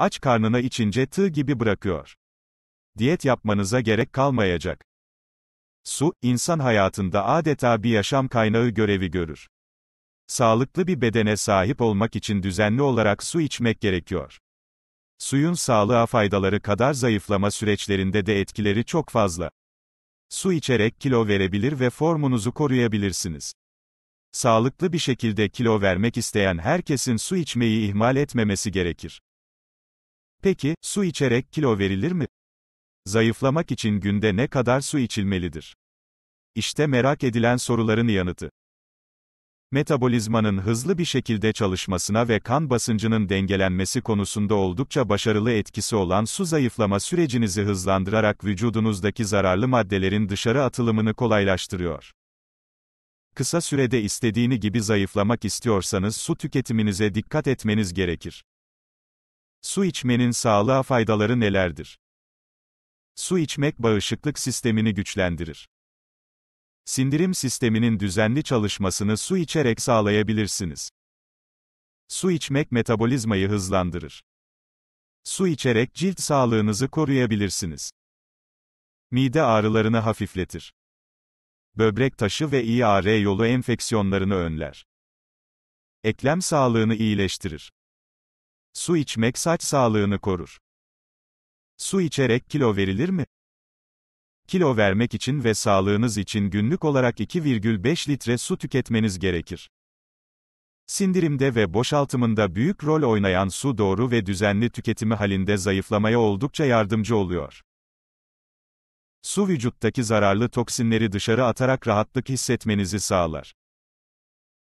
Aç karnına içince tığ gibi bırakıyor. Diyet yapmanıza gerek kalmayacak. Su, insan hayatında adeta bir yaşam kaynağı görevi görür. Sağlıklı bir bedene sahip olmak için düzenli olarak su içmek gerekiyor. Suyun sağlığa faydaları kadar zayıflama süreçlerinde de etkileri çok fazla. Su içerek kilo verebilir ve formunuzu koruyabilirsiniz. Sağlıklı bir şekilde kilo vermek isteyen herkesin su içmeyi ihmal etmemesi gerekir. Peki, su içerek kilo verilir mi? Zayıflamak için günde ne kadar su içilmelidir? İşte merak edilen soruların yanıtı. Metabolizmanın hızlı bir şekilde çalışmasına ve kan basıncının dengelenmesi konusunda oldukça başarılı etkisi olan su zayıflama sürecinizi hızlandırarak vücudunuzdaki zararlı maddelerin dışarı atılımını kolaylaştırıyor. Kısa sürede istediğini gibi zayıflamak istiyorsanız su tüketiminize dikkat etmeniz gerekir. Su içmenin sağlığa faydaları nelerdir? Su içmek bağışıklık sistemini güçlendirir. Sindirim sisteminin düzenli çalışmasını su içerek sağlayabilirsiniz. Su içmek metabolizmayı hızlandırır. Su içerek cilt sağlığınızı koruyabilirsiniz. Mide ağrılarını hafifletir. Böbrek taşı ve IAR yolu enfeksiyonlarını önler. Eklem sağlığını iyileştirir. Su içmek saç sağlığını korur. Su içerek kilo verilir mi? Kilo vermek için ve sağlığınız için günlük olarak 2,5 litre su tüketmeniz gerekir. Sindirimde ve boşaltımında büyük rol oynayan su doğru ve düzenli tüketimi halinde zayıflamaya oldukça yardımcı oluyor. Su vücuttaki zararlı toksinleri dışarı atarak rahatlık hissetmenizi sağlar.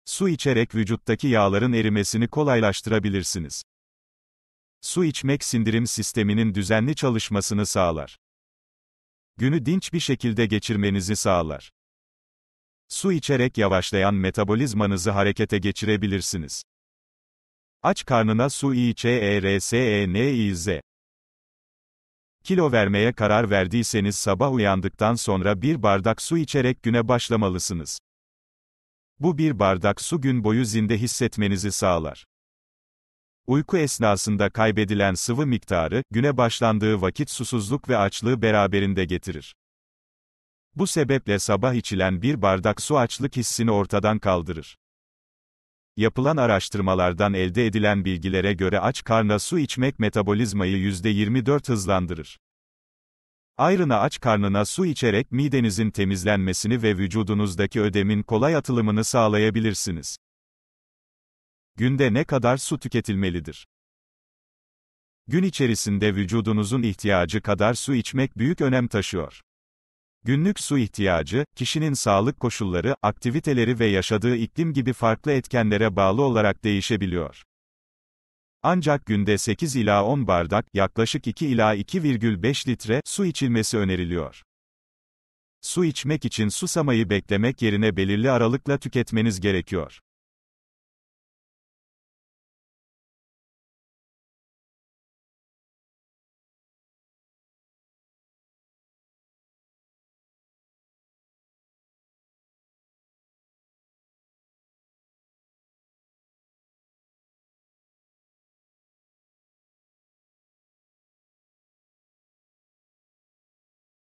Su içerek vücuttaki yağların erimesini kolaylaştırabilirsiniz. Su içmek sindirim sisteminin düzenli çalışmasını sağlar. Günü dinç bir şekilde geçirmenizi sağlar. Su içerek yavaşlayan metabolizmanızı harekete geçirebilirsiniz. Aç karnına su içerseniz. Kilo vermeye karar verdiyseniz sabah uyandıktan sonra bir bardak su içerek güne başlamalısınız. Bu bir bardak su gün boyu zinde hissetmenizi sağlar. Uyku esnasında kaybedilen sıvı miktarı, güne başlandığı vakit susuzluk ve açlığı beraberinde getirir. Bu sebeple sabah içilen bir bardak su açlık hissini ortadan kaldırır. Yapılan araştırmalardan elde edilen bilgilere göre aç karna su içmek metabolizmayı %24 hızlandırır. Ayrına aç karnına su içerek midenizin temizlenmesini ve vücudunuzdaki ödemin kolay atılımını sağlayabilirsiniz. Günde ne kadar su tüketilmelidir? Gün içerisinde vücudunuzun ihtiyacı kadar su içmek büyük önem taşıyor. Günlük su ihtiyacı, kişinin sağlık koşulları, aktiviteleri ve yaşadığı iklim gibi farklı etkenlere bağlı olarak değişebiliyor. Ancak günde 8 ila 10 bardak, yaklaşık 2 ila 2,5 litre su içilmesi öneriliyor. Su içmek için susamayı beklemek yerine belirli aralıkla tüketmeniz gerekiyor.